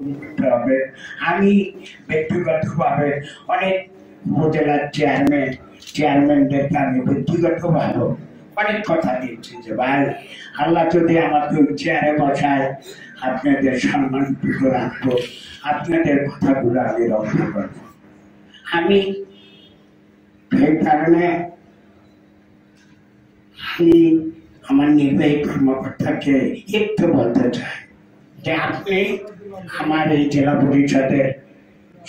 করতে হবে। আমি ব্যক্তিগতভাবে অনেক উপজেলার চেয়ারম্যান চেয়ারম্যানদেরকে আমি ব্যক্তিগতভাবে অনেক কথা দিচ্ছি যে, ভাই, আল্লাহ যদি আমাকে চেয়ারে বসায়, আপনাদের সম্মানটুকু রাখব, আপনাদের কথাগুলো আমি রক্ষা করব। আমি সেই কারণে আমি আমার নির্বাহী কর্মকর্তাকে একটু বলতে চাই যে, আপনি আমার জেলা পরিষদের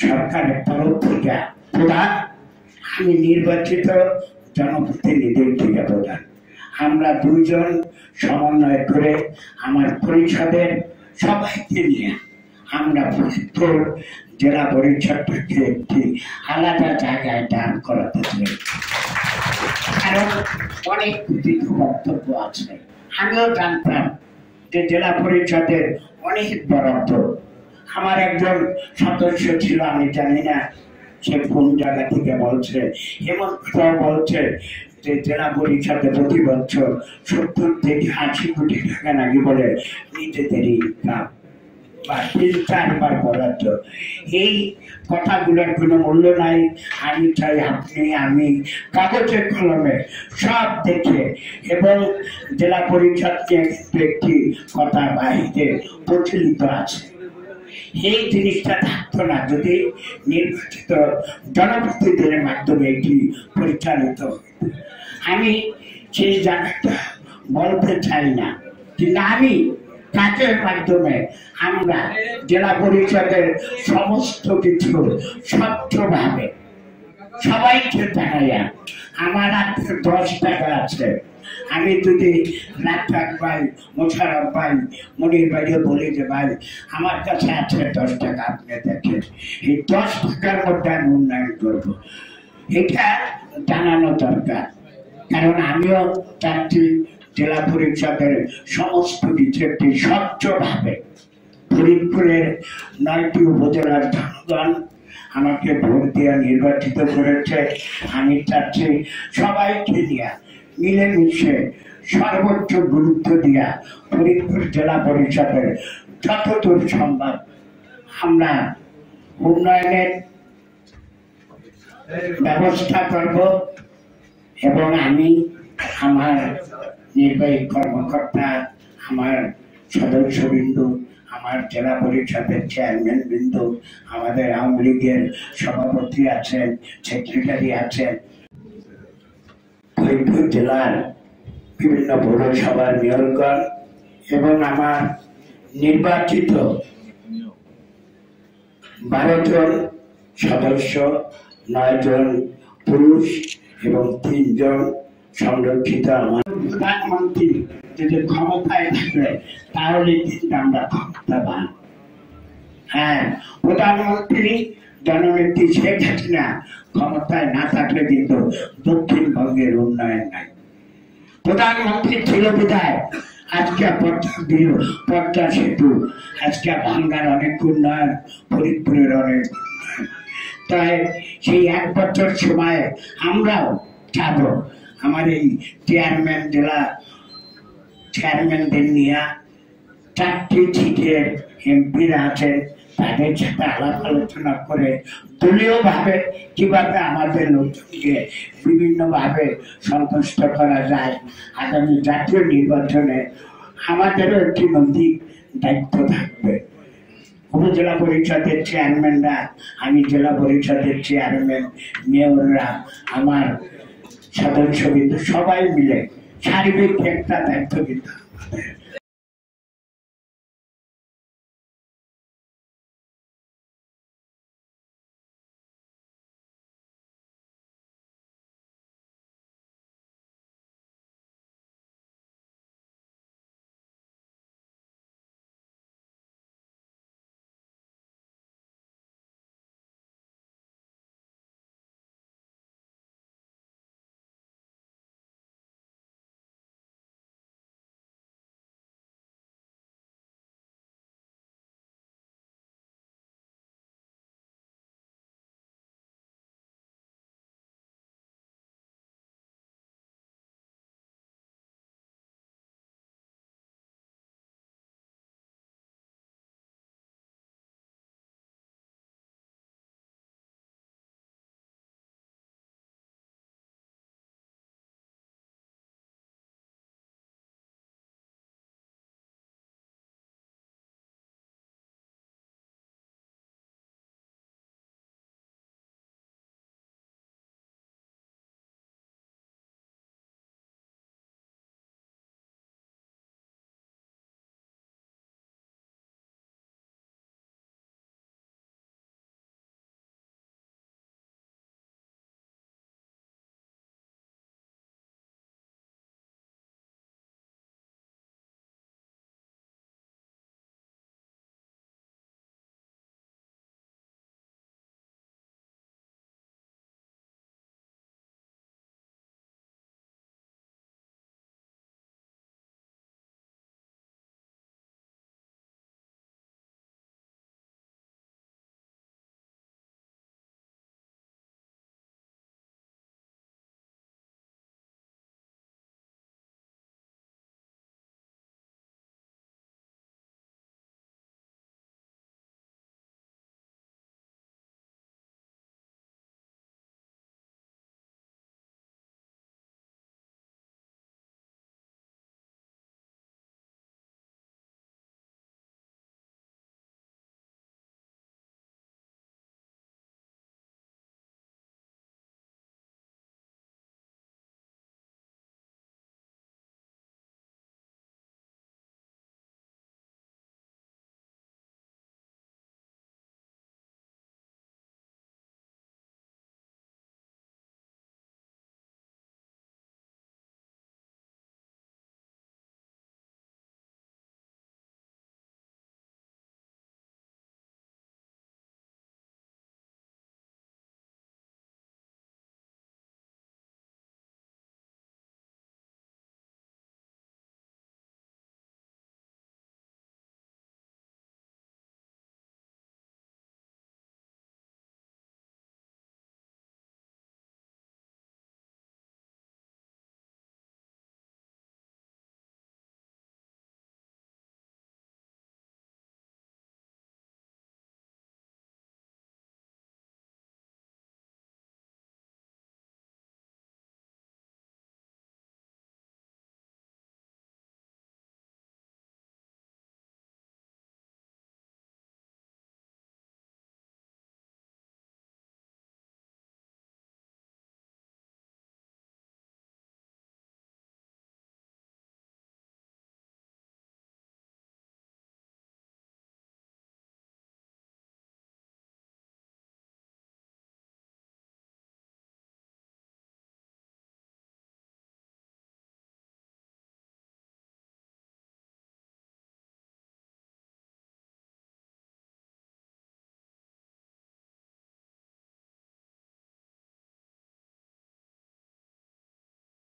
সরকারের তরফ থেকে প্রধান, আমি নির্বাচিত জনপ্রতিনিধির থেকে প্রধান। আমরা দুইজন সমন্বয় করে আমার পরিষদের সবাইকে নিয়ে আমরা ফরিদপুর জেলা পরিষদটাকে একটি আলাদা জায়গায় দান করাতে চাই। কারণ অনেক বিবিধ বক্তব্য আছে। আমিও জানতাম যে জেলা পরিষদের অনেক বরাদ্দ আমার একজন সদস্য ছিল, আমি জানি না, সে কোন জায়গা থেকে বলছে। হেমন্ত বলছে যে, জেলা পরিষদে প্রতি বছর সত্তর থেকে আশি কোটি টাকা নাকি বলে নিজেদেরই ইনকাম এই কথাগুলোর কোনো মূল্য নাই। আমি আমি কলমে সব দেখে এবং জেলা পরিষদ নিয়ে কিন্তু একটি প্রচলিত আছে। এই জিনিসটা থাকতো না যদি নির্বাচিত জনপ্রতিনিধিদের মাধ্যমে এটি পরিচালিত আমি সেই জায়গাটা বলতে চাই না। কিন্তু আমি কাজের মাধ্যমে আমরা জেলা পরিষদের সমস্ত কিছু স্বচ্ছভাবে সবাইকে দেখাইয়া আমার হাতে দশ টাকা আছে। আমি যদি রাত্রাক ভাই, মোশারফ ভাই, মনির ভাইকে বলি যে, ভাই, আমার কাছে আছে দশ টাকা, আপনি দেখেন। এই দশ টাকার মধ্যে আমি উন্নয়ন করব। এটা জানানো দরকার। কারণ আমিও চাচ্ছি জেলা পরিষদের সমস্ত কিছু একটি স্বচ্ছভাবে ফরিদপুরের নয়টি উপজেলার জনগণ আমাকে ভোট দিয়ে নির্বাচিত করেছে। আমি চাচ্ছি সবাইকে দিয়া মিলেমিশে সর্বোচ্চ গুরুত্ব দিয়া ফরিদপুর জেলা পরিষদের যতদূর সম্ভব আমরা উন্নয়নের ব্যবস্থা করব এবং আমি আমার নির্বাহী কর্মকর্তা, আমার সদস্যবৃন্দ আমার জেলা পরিষদের চেয়ারম্যান বিন্দু, আমাদের আওয়ামী লীগের সভাপতি আছেন, সেক্রেটারি আছেন। ফরিদপুর জেলার বিভিন্ন পৌরসভার মেয়রগণ এবং আমার নির্বাচিত বারো জন সদস্য, নয় জন পুরুষ এবং তিনজন সংরক্ষিত প্রধানমন্ত্রী যদি ক্ষমতায় থাকবে তাহলে কিন্তু আমরা ক্ষমতাবান হ্যাঁ প্রধানমন্ত্রী জননেত্রী শেখ হাসিনা ক্ষমতায় না থাকলে কিন্তু দক্ষিণবঙ্গের উন্নয়ন নাই। প্রধানমন্ত্রী ছিল বিধায় আজকে পদ্মা পদ্মা সেতু। আজকে ভাঙ্গার অনেক উন্নয়ন, ফরিদপুরের অনেক তাই সেই এক বছর সময় আমরাও যাব। আমার এই চেয়ারম্যান জেলা চেয়ারম্যানদের নিয়ে চারটি সিটের এমপিরা আছে তাদের সাথে আলাপ আলোচনা করে দলীয়ভাবে কীভাবে আমাদের লোকজনকে বিভিন্নভাবে সন্তুষ্ট করা যায় আগামী জাতীয় নির্বাচনে আমাদেরও একটি নৈতিক দায়িত্ব থাকবে উপজেলা পরিষদের চেয়ারম্যানরা আমি জেলা পরিষদের চেয়ারম্যান মেয়ররা আমার সদস্যবৃন্দ সবাই মিলে শারীরিক একটা দায়িত্ব কিন্তু আমাদের